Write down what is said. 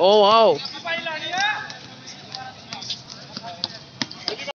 Oh wow.